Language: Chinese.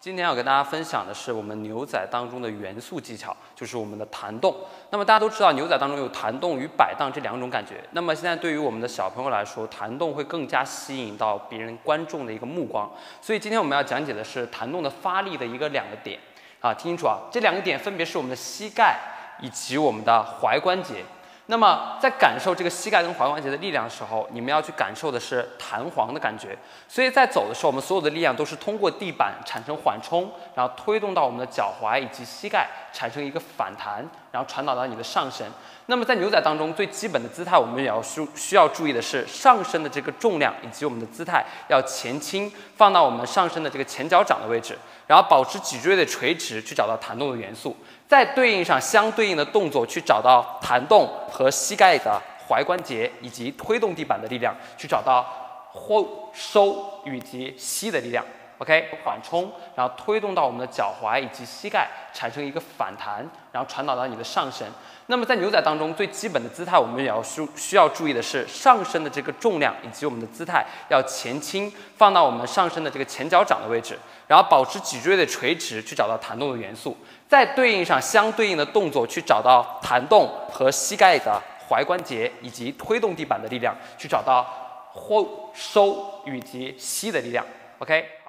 今天要跟大家分享的是我们牛仔当中的元素技巧，就是我们的弹动。那么大家都知道，牛仔当中有弹动与摆荡这两种感觉。那么现在对于我们的小朋友来说，弹动会更加吸引到别人观众的一个目光。所以今天我们要讲解的是弹动的发力的一个两个点啊，听清楚啊，这两个点分别是我们的膝盖以及我们的踝关节。那么在感受这个膝盖跟踝关节的力量的时候，你们要去感受的是弹簧的感觉。所以在走的时候，我们所有的力量都是通过地板产生缓冲，然后推动到我们的脚踝以及膝盖，产生一个反弹，然后传导到你的上身。那么在牛仔当中，最基本的姿态，我们也要需需要注意的是上身的这个重量以及我们的姿态要前倾，放到我们上身的这个前脚掌的位置，然后保持脊椎的垂直，去找到弹动的元素。再对应上相对应的动作，去找到弹动和膝盖的踝关节以及推动地板的力量，去找到后收以及吸的力量。OK，缓冲，然后推动到我们的脚踝以及膝盖，产生一个反弹，然后传导到你的上身。那么在牛仔当中，最基本的姿态，我们也要需需要注意的是上身的这个重量以及我们的姿态要前倾，放到我们上身的这个前脚掌的位置，然后保持脊椎的垂直，去找到弹动的元素。再对应上相对应的动作，去找到弹动和膝盖的踝关节以及推动地板的力量，去找到后收以及吸的力量。OK。